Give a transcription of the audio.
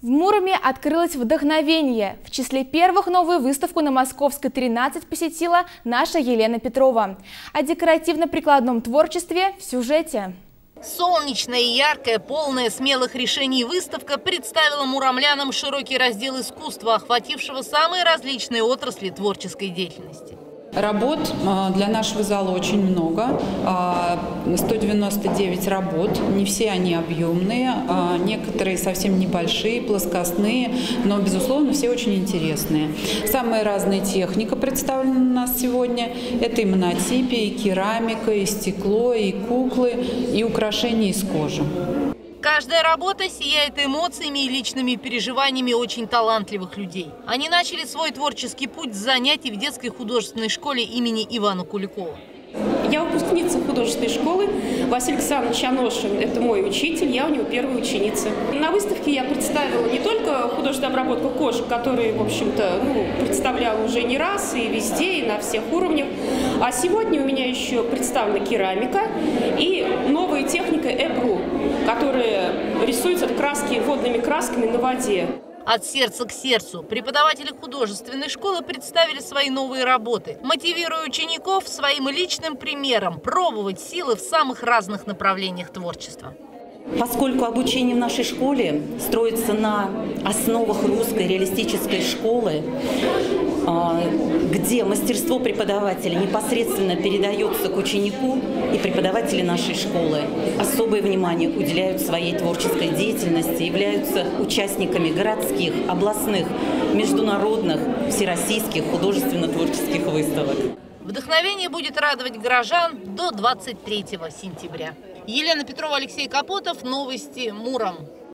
В Муроме открылось вдохновение. В числе первых новую выставку на Московской 13 посетила наша Елена Петрова. О декоративно-прикладном творчестве в сюжете. Солнечная яркая, полная смелых решений выставка представила муромлянам широкий раздел искусства, охватившего самые различные отрасли творческой деятельности. Работ а, для нашего зала очень много. 199 а, работ. Не все они объемные, а некоторые совсем небольшие, плоскостные, но, безусловно, все очень интересные. Самая разная техника представлена у нас сегодня. Это и монотипия, и керамика, и стекло, и куклы, и украшения из кожи. Каждая работа сияет эмоциями и личными переживаниями очень талантливых людей. Они начали свой творческий путь с занятий в детской художественной школе имени Ивана Куликова. Я выпускница художественной школы. Василий Александрович Аношин – это мой учитель, я у него первая ученица. На выставке я представила не только художественную обработку кожи, которые, в общем-то, ну, представляла уже не раз и везде, и на всех уровнях, а сегодня у меня еще представлена керамика и краски водными красками на воде. От сердца к сердцу преподаватели художественной школы представили свои новые работы, мотивируя учеников своим личным примером пробовать силы в самых разных направлениях творчества. Поскольку обучение в нашей школе строится на основах русской реалистической школы, а, где мастерство преподавателя непосредственно передается к ученику, и преподаватели нашей школы особое внимание уделяют своей творческой деятельности, являются участниками городских, областных, международных, всероссийских художественно-творческих выставок. Вдохновение будет радовать горожан до 23 сентября. Елена Петрова, Алексей Капотов. Новости Муром.